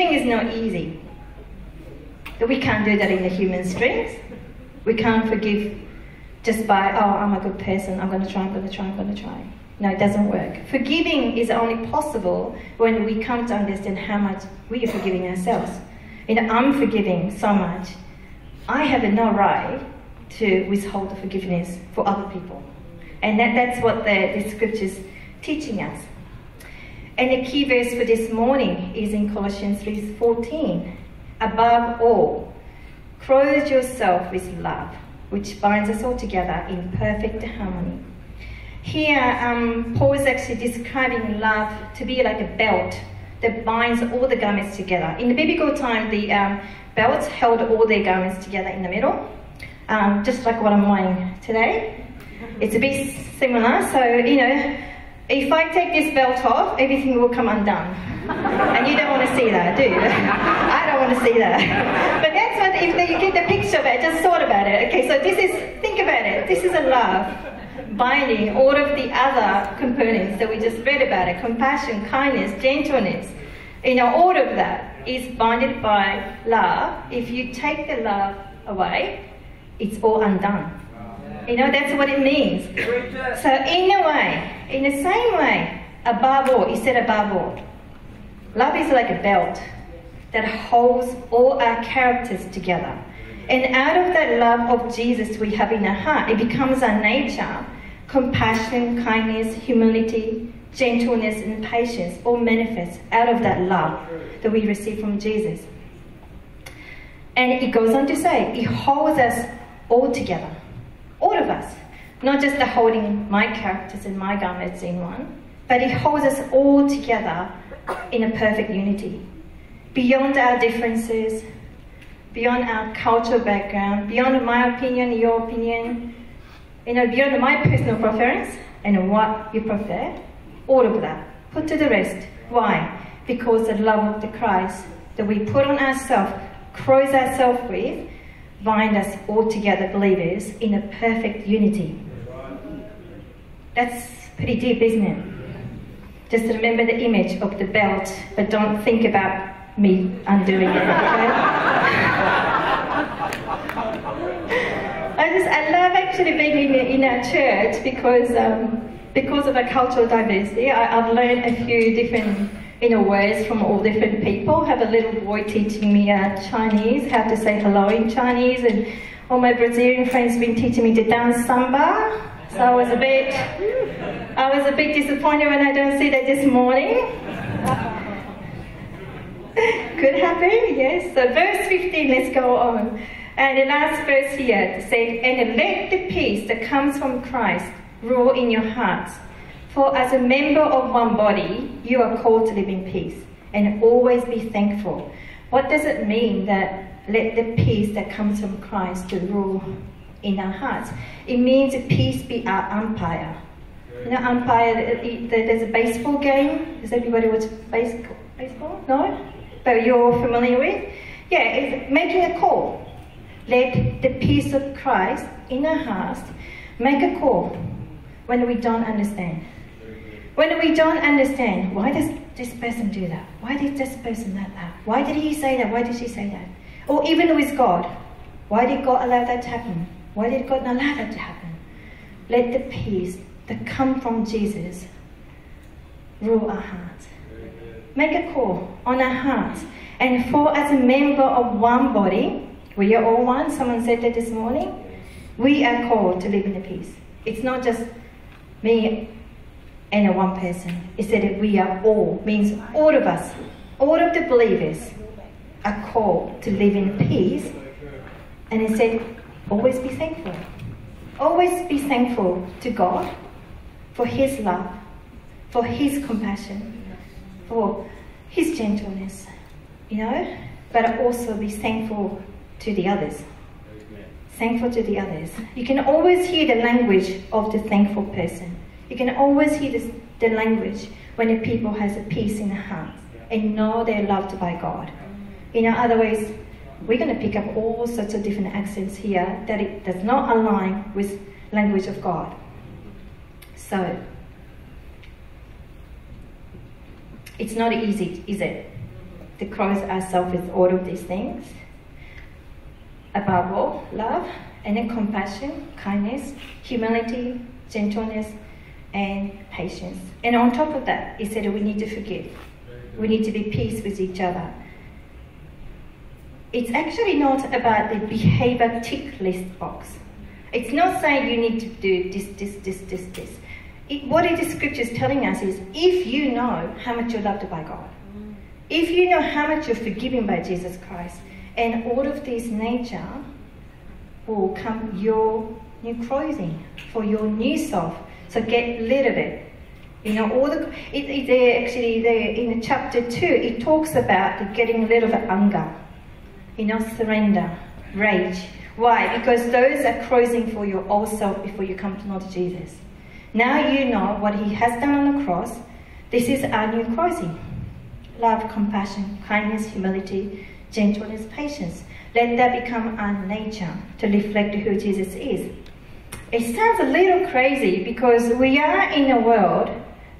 Forgiving is not easy. We can't do that in the human strength. We can't forgive just by, oh, I'm a good person, I'm going to try, I'm going to try, I'm going to try. No, it doesn't work. Forgiving is only possible when we come to understand how much we are forgiving ourselves. You know, I'm forgiving so much. I have no right to withhold the forgiveness for other people. And that, that's what the, the scripture's teaching us. And the key verse for this morning is in Colossians 3.14. Above all, clothe yourself with love, which binds us all together in perfect harmony. Here, um, Paul is actually describing love to be like a belt that binds all the garments together. In the biblical time, the um, belts held all their garments together in the middle, um, just like what I'm wearing today. It's a bit similar, so you know, if I take this belt off, everything will come undone. And you don't want to see that, do you? I don't want to see that. But that's what, if you get the picture of it, just thought about it. Okay, so this is, think about it. This is a love binding all of the other components that we just read about it. Compassion, kindness, gentleness. You know, all of that is binded by love. If you take the love away, it's all undone. You know, that's what it means. So in a way, in the same way, above all, he said above all, love is like a belt that holds all our characters together. And out of that love of Jesus we have in our heart, it becomes our nature. Compassion, kindness, humility, gentleness, and patience all manifest out of that love that we receive from Jesus. And it goes on to say, it holds us all together. All of us. Not just the holding my characters and my garments in one, but it holds us all together in a perfect unity. Beyond our differences, beyond our cultural background, beyond my opinion, your opinion, you know, beyond my personal preference and what you prefer, all of that, put to the rest. Why? Because the love of the Christ that we put on ourselves, clothe ourselves with, bind us all together, believers, in a perfect unity. That's pretty deep, isn't it? Just remember the image of the belt, but don't think about me undoing it, okay? I just, I love actually being in, in our church because, um, because of the cultural diversity. I, I've learned a few different you a words from all different people. I have a little boy teaching me uh, Chinese, how to say hello in Chinese, and all my Brazilian friends have been teaching me to dance samba. So I was a bit, I was a bit disappointed when I don't see that this morning. Could happen, yes. So verse 15, let's go on. And the last verse here said, And let the peace that comes from Christ rule in your hearts for as a member of one body, you are called to live in peace and always be thankful. What does it mean that let the peace that comes from Christ to rule in our hearts? It means peace be our umpire. You know, umpire, there's a baseball game. Does everybody watch baseball? Baseball? No? But you're familiar with? Yeah, it's making a call. Let the peace of Christ in our hearts make a call when we don't understand. When we don't understand, why does this person do that? Why did this person that that? Why did he say that? Why did she say that? Or even with God, why did God allow that to happen? Why did God not allow that to happen? Let the peace that come from Jesus rule our hearts. Make a call on our hearts. And for as a member of one body, we are all one, someone said that this morning, we are called to live in the peace. It's not just me and one person. It said that we are all, means all of us, all of the believers are called to live in peace. And it said, always be thankful. Always be thankful to God for His love, for His compassion, for His gentleness, you know, but also be thankful to the others. Thankful to the others. You can always hear the language of the thankful person. You can always hear this, the language when a people has a peace in their hearts and know they're loved by God. You know, otherwise, we're going to pick up all sorts of different accents here that it does not align with language of God. So, it's not easy, is it? to cross ourselves with all of these things. Above all, love, and then compassion, kindness, humility, gentleness, and patience. And on top of that, he said we need to forgive. We need to be peace with each other. It's actually not about the behavior tick list box. It's not saying you need to do this, this, this, this, this. It, what it is scripture is telling us is if you know how much you're loved by God, if you know how much you're forgiven by Jesus Christ, and all of this nature will come your new clothing for your new self. So get rid of it. You know, all the it, it, they actually there in chapter two it talks about the getting rid of anger, you know, surrender, rage. Why? Because those are closing for your old self before you come to know Jesus. Now you know what He has done on the cross. This is our new closing: love, compassion, kindness, humility, gentleness, patience. Let that become our nature to reflect who Jesus is. It sounds a little crazy because we are in a world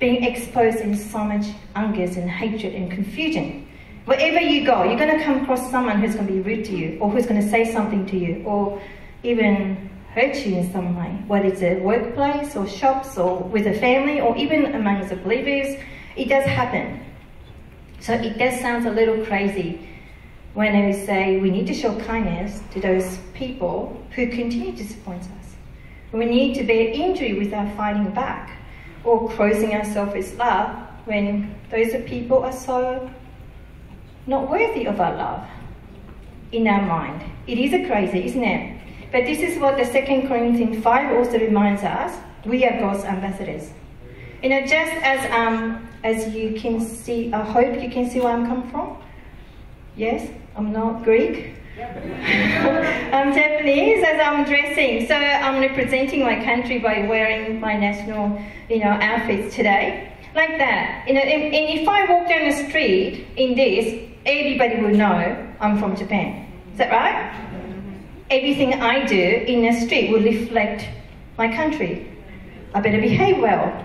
being exposed in so much anger and hatred and confusion. Wherever you go, you're going to come across someone who's going to be rude to you, or who's going to say something to you, or even hurt you in some way, whether it's a workplace or shops or with a family or even among the believers. It does happen. So it does sound a little crazy when I say we need to show kindness to those people who continue to disappoint us. We need to bear injury without fighting back or closing ourselves with love when those people are so not worthy of our love in our mind. It is a crazy, isn't it? But this is what the Second Corinthians 5 also reminds us. We are God's ambassadors. You know, just as um, as you can see, I hope you can see where I'm coming from. Yes, I'm not Greek. Um, I'm Japanese as I'm dressing. So I'm representing my country by wearing my national, you know, outfits today. Like that. You know, and, and if I walk down the street in this, everybody will know I'm from Japan. Is that right? Everything I do in the street will reflect my country. I better behave well.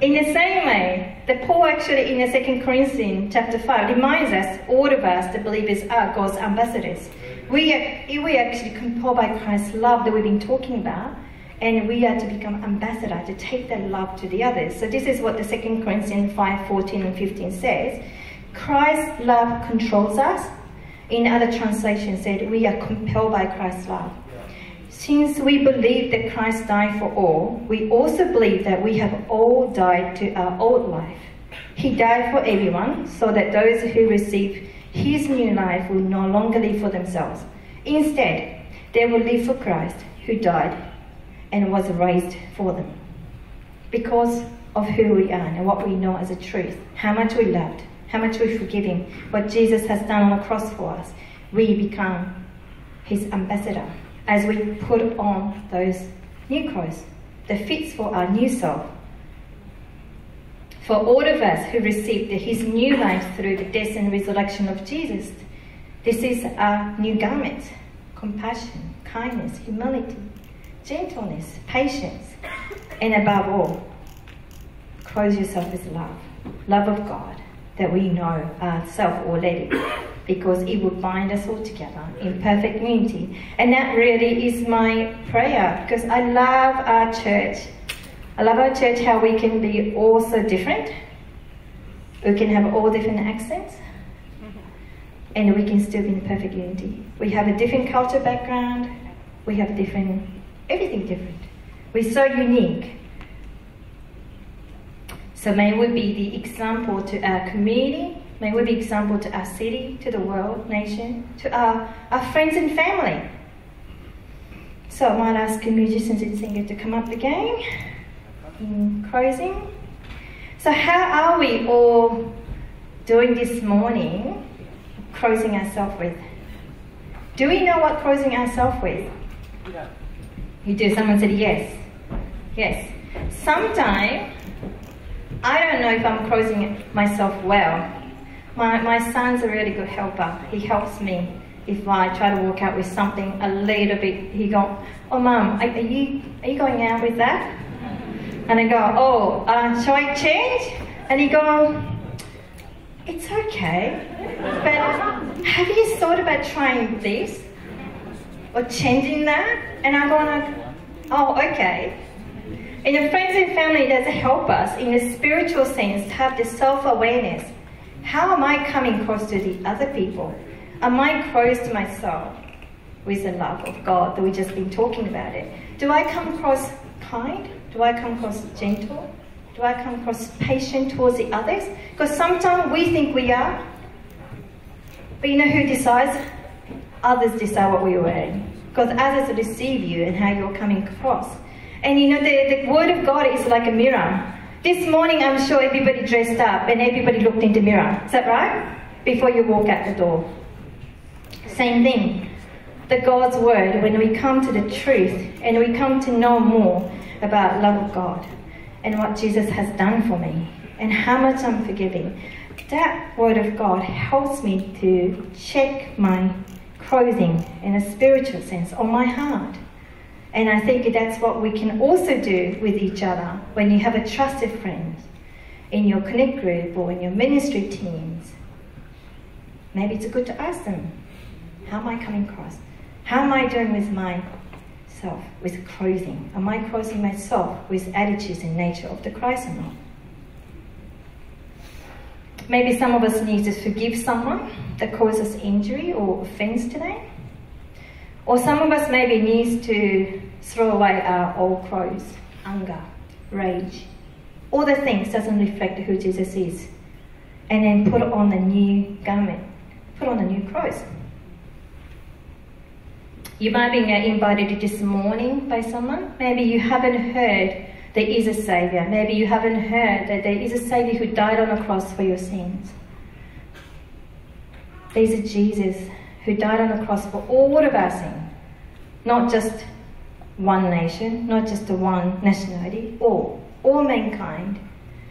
In the same way, the Paul actually in the Second Corinthians chapter 5 reminds us, all of us, the believers, are God's ambassadors. We are, we are actually compelled by Christ's love that we've been talking about, and we are to become ambassador, to take that love to the others. So this is what the Second Corinthians 5, 14 and 15 says. Christ's love controls us. In other translations said, we are compelled by Christ's love. Since we believe that Christ died for all, we also believe that we have all died to our old life. He died for everyone, so that those who receive his new life will no longer live for themselves. Instead, they will live for Christ, who died and was raised for them. Because of who we are and what we know as a truth, how much we loved, how much we're forgiving, what Jesus has done on the cross for us, we become his ambassador as we put on those new clothes that fits for our new self. For all of us who received his new life through the death and resurrection of Jesus, this is our new garment. Compassion, kindness, humility, gentleness, patience, and above all, clothe yourself with love, love of God that we know ourselves already because it will bind us all together in perfect unity. And that really is my prayer because I love our church. I love our church how we can be all so different. We can have all different accents. And we can still be in perfect unity. We have a different culture background. We have different, everything different. We're so unique. So may we be the example to our community, May we be example to our city, to the world, nation, to our, our friends and family. So I might ask the musicians and singers to come up again in closing. So how are we all doing this morning, closing ourselves with? Do we know what closing ourselves with? Yeah. You do. Someone said yes. Yes. Sometimes I don't know if I'm closing myself well my, my son's a really good helper. He helps me if I try to walk out with something a little bit. He go, oh mum, are, are you are you going out with that? And I go, oh, uh, shall I change? And he go, it's okay. But have you thought about trying this? Or changing that? And I go like, oh, okay. And your friends and family does help us in a spiritual sense to have the self-awareness. How am I coming close to the other people? Am I close to myself with the love of God that we've just been talking about it? Do I come across kind? Do I come across gentle? Do I come across patient towards the others? Because sometimes we think we are, but you know who decides? Others decide what we are. Because others will receive you and how you're coming across. And you know, the, the Word of God is like a mirror. This morning, I'm sure everybody dressed up and everybody looked in the mirror. Is that right? Before you walk out the door. Same thing. The God's Word, when we come to the truth and we come to know more about love of God and what Jesus has done for me and how much I'm forgiving, that Word of God helps me to check my clothing in a spiritual sense on my heart. And I think that's what we can also do with each other when you have a trusted friend in your connect group or in your ministry teams. Maybe it's good to ask them, how am I coming across? How am I doing with myself, with clothing? Am I clothing myself with attitudes and nature of the Christ or not? Maybe some of us need to forgive someone that causes injury or offense today. Or some of us maybe needs to throw away our old clothes, anger, rage, all the things doesn't reflect who Jesus is. And then put on the new garment, put on the new clothes. You might be invited this morning by someone. Maybe you haven't heard there is a Saviour. Maybe you haven't heard that there is a Saviour who died on a cross for your sins. There's a Jesus who died on the cross for all of our sins, not just one nation, not just the one nationality, all, all mankind,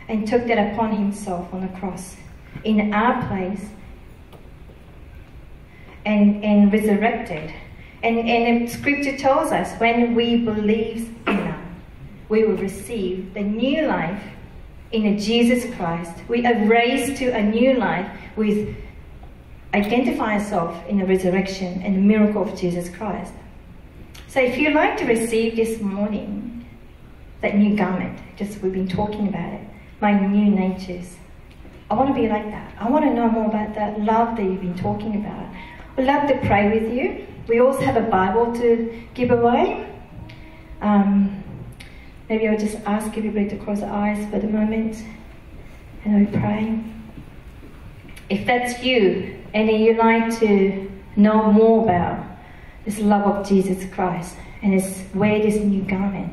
and took that upon himself on the cross in our place and, and resurrected. And, and scripture tells us when we believe in him, we will receive the new life in Jesus Christ. We are raised to a new life with identify ourselves in the resurrection and the miracle of Jesus Christ. So if you'd like to receive this morning that new garment, just we've been talking about it, my new natures. I want to be like that. I want to know more about that love that you've been talking about. We'd love to pray with you. We also have a Bible to give away. Um, maybe I'll just ask everybody to close their eyes for the moment and we pray. If that's you and you'd like to know more about this love of Jesus Christ and it's wear this new garment,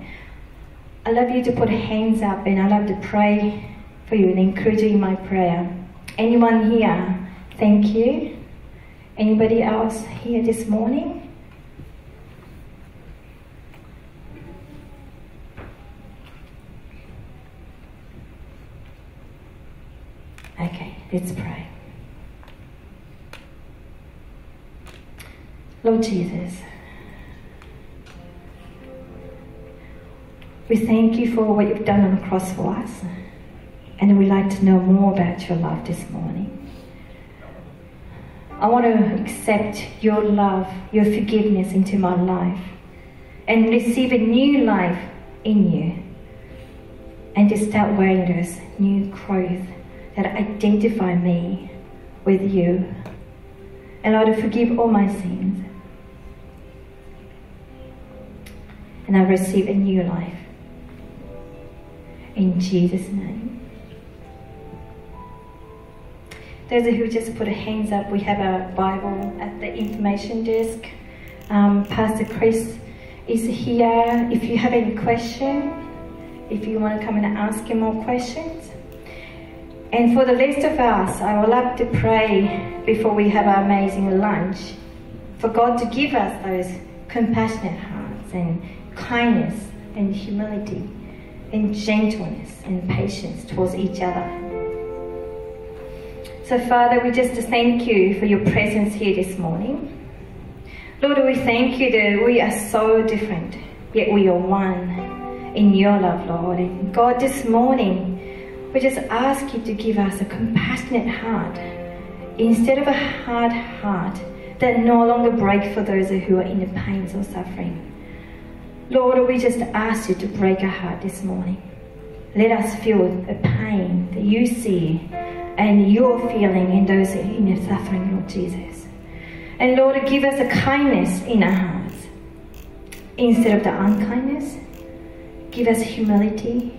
I love you to put hands up and I love to pray for you and encourage you in my prayer. Anyone here, thank you. Anybody else here this morning? Okay, let's pray. Lord Jesus, we thank you for what you've done on the cross for us, and we'd like to know more about your love this morning. I want to accept your love, your forgiveness into my life, and receive a new life in you, and to start wearing those new clothes that identify me with you. And Lord, forgive all my sins. And I receive a new life. In Jesus' name. Those who just put hands up, we have a Bible at the information desk. Um, Pastor Chris is here. If you have any question, if you want to come and ask him more questions, and for the rest of us, I would love to pray before we have our amazing lunch for God to give us those compassionate hearts and kindness and humility and gentleness and patience towards each other. So, Father, we just thank you for your presence here this morning. Lord, we thank you that we are so different, yet we are one in your love, Lord. And God, this morning, We just ask you to give us a compassionate heart instead of a hard heart that no longer breaks for those who are in the pains or suffering. Lord, we just ask you to break our heart this morning. Let us feel the pain that you see and you're feeling in those in your suffering, Lord Jesus. And Lord, give us a kindness in our hearts instead of the unkindness. Give us humility